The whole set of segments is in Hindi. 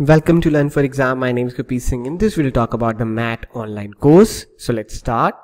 Welcome to Learn for Exam. My name is Kapi Singh. In this, we'll talk about the MAT online course. So let's start.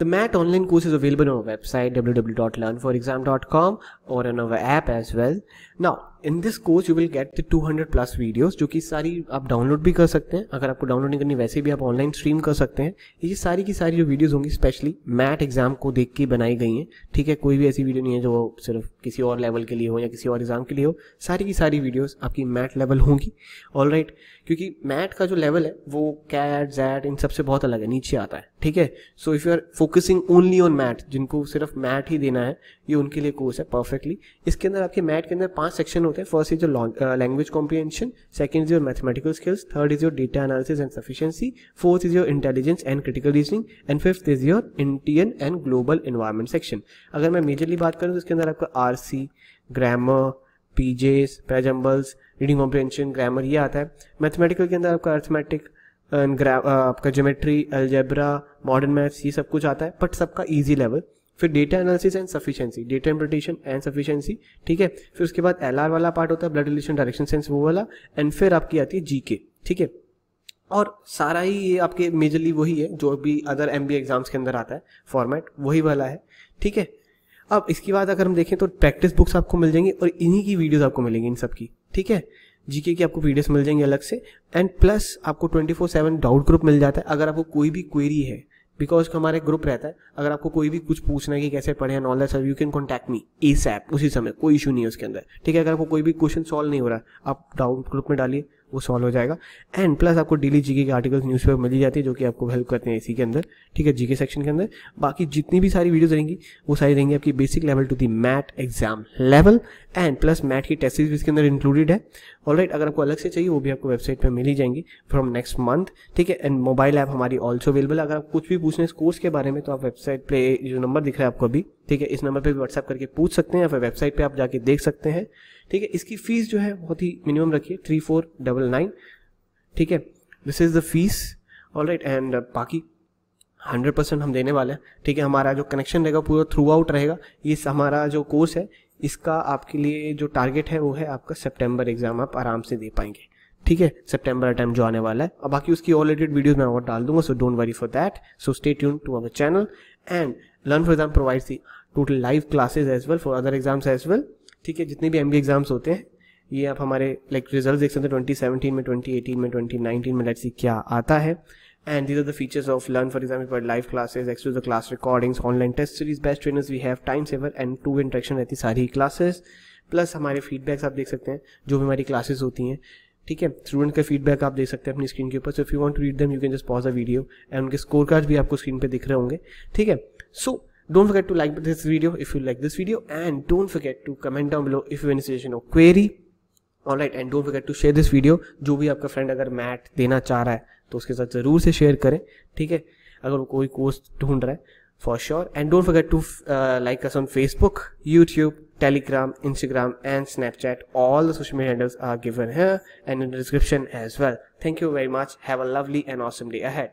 The MAT online course is available on our website www.learnforexam.com or on our app as well. Now, in this course you will get the 200 plus videos जो कि सारी आप डाउनलोड भी कर सकते हैं। अगर आपको डाउनलोड नहीं करनी वैसे भी आप ऑनलाइन स्ट्रीम कर सकते हैं। ये सारी की सारी जो वीडियोस होंगी स्पेशली मैट एग्ज़ाम को देख के बनाई गई हैं। ठीक है कोई भी ऐसी वीडियो नहीं है जो सिर्फ़ किसी और लेवल के लिए हो या किसी और एग्ज़ाम के लिए हो। सारी की सारी वीडियोस आपकी मैट लेवल होंगी। ऑल राइट क्योंकि मैट का जो लेवल है वो कैट जैट इन सबसे बहुत अलग है नीचे आता है। ठीक है? So if you are focusing only on MAT जिनको सिर्फ़ मैट ही देना है, ये उनके लिए कोर्स है परफेक्टली इसके अंदर आपके मैट के अंदर पाँच सेक्शन होते हैं. First is your language comprehension second is your mathematical skills third is your data analysis and sufficiency fourth is your intelligence and critical reasoning and fifth is your Indian and global environment section अगर मैं मेजरली बात करूँ तो इसके अंदर आपका are grammar PJs parajumbles reading comprehension grammar ये आता है. मैथमेटिकल के अंदर आपका अर्थमेटिक आपका जोमेट्री अलजेब्रा मॉडर्न मैथ्स ये सब कुछ आता है बट सबका ईजी लेवल फिर data analysis and sufficiency data interpretation and sufficiency ठीक है? फिर उसके बाद एलआर वाला पार्ट होता है ब्लड रिलेशन डायरेक्शन सेंस वो वाला एंड फिर आपकी आती है जीके ठीक है? और सारा ही ये आपके मेजरली वही है, जो भी अदर एम एग्ज़ाम्स के अंदर आता है फॉर्मेट वही वाला है, ठीक है? अब इसके बाद अगर हम देखें तो प्रैक्टिस बुक्स आपको मिल जाएँगी और इन्हीं की वीडियोस आपको मिलेंगी इन सब की, ठीक है? जीके की आपको वीडियोस मिल जाएँगे अलग से एंड प्लस आपको twenty four seven doubt group मिल जाता है अगर आपको कोई भी क्वेरी है बिकॉज़ हमारे ग्रुप रहता है, अगर आपको कोई भी कुछ पूछना है कि कैसे पढ़े knowledge sir you can contact me a उसी समय, कोई इशू नहीं है उसके अंदर, ठीक है? अगर आपको कोई भी क्वेश्चन सॉल्व नहीं हो रहा, आप डाउट ग्रुप में डालिए वो सॉल्व हो जाएगा। एंड प्लस आपको डेली जीके के आर्टिकल्स न्यूज़ पेपर मिल जाती है, जो कि आपको हेल्प करते हैं इसी के अंदर। ठीक है जीके सेक्शन के अंदर। बाकी जितनी भी सारी वीडियोस रहेंगी, वो सारी रहेंगी आपकी basic level to the MAT exam level and plus MAT की टेस्ट सीरीज़ इसके अंदर इंक्लूडेड है। ऑल राइट अगर आपको अलग से चाहिए, वो भी आपको वेबसाइट पर मिल ही जाएँगी फ्रॉम नेक्स्ट मंथ ठीक है एंड मोबाइल ऐप हमारी ऑल्सो अवेलेबल अगर आप कुछ भी पूछना है इस कोर्स के बारे में तो आप वेबसाइट पे जो नंबर दिख रहा है आपको अभी। ठीक है, इस नंबर पर भी व्हाट्सएप करके पूछ सकते हैं, या फिर वेबसाइट पर आप जाके देख सकते हैं। ठीक है, इसकी फ़ीस जो है बहुत ही मिनिमम रखिए थ्री फोर डबल नाइन ठीक है? This is the fees all right and बाकी हंड्रेड परसेंट हम देने वाले हैं, ठीक है? हमारा जो कनेक्शन रहेगा, पूरा थ्रू आउट रहेगा, ये हमारा जो कोर्स है, इसका आपके लिए जो टारगेट है, वो है आपका सितंबर एग्ज़ाम आप आराम से दे पाएँगे, ठीक है? सितंबर टाइम जो आने वाला है, और बाकी उसकी ऑलरेडी वीडियोस मैं और डाल दूँगा so don't worry for that so stay tune to our channel and learn for exam provides the total live classes as well for other exams as well ठीक है, जितने भी एम एग्ज़ाम्स होते हैं, ये आप हमारे लाइक रिज़ल्ट देख सकते हैं ट्वेंटी सेवनटीन में ट्वेंटी एटीन में ट्वेंटी नाइनटीन में लेट्स सी क्या आता है। And these are the features of learn for example live classes exclusive the class recordings online test series best trainers we have time saver and to interaction रहती सारी क्लासेस प्लस हमारे फीडबैक्स आप देख सकते हैं, जो भी हमारी क्लासेस होती हैं, ठीक है? स्टूडेंट का फीडबैक आप देख सकते हैं अपनी स्क्रीन के ऊपर। So if you want to read them you can just pause a video and उनके स्कोर कार्ड भी आपको स्क्रीन पे दिख रहे होंगे, ठीक है? So don't forget to like this video if you like this video and don't forget to comment down below if you have any suggestion or query all right and don't forget to share this video जो भी आपका फ्रेंड अगर मैट देना चाह रहा है तो उसके साथ ज़रूर से शेयर करें ठीक है अगर वो कोई कोर्स ढूंढ रहा है for sure and don't forget to like us on Facebook YouTube Telegram, Instagram, and Snapchat. All the social media handles are given here and in the description as well. Thank you very much. Have a lovely and awesome day ahead.